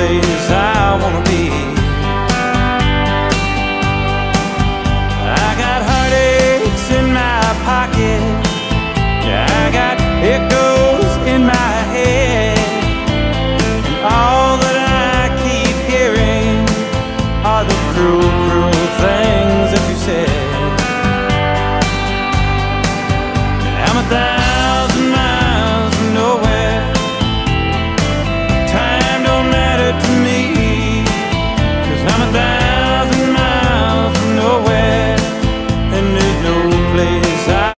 place I wanna be. I got heartaches in my pocket. Yeah, I got echoes in my head. And all that I keep hearing are the cruel.